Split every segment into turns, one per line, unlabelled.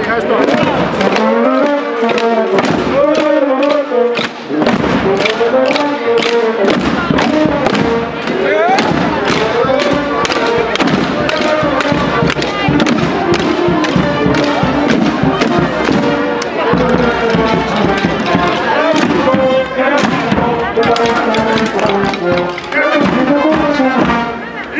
Ευχαριστώ.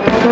Спасибо.